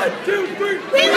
One, two, three. We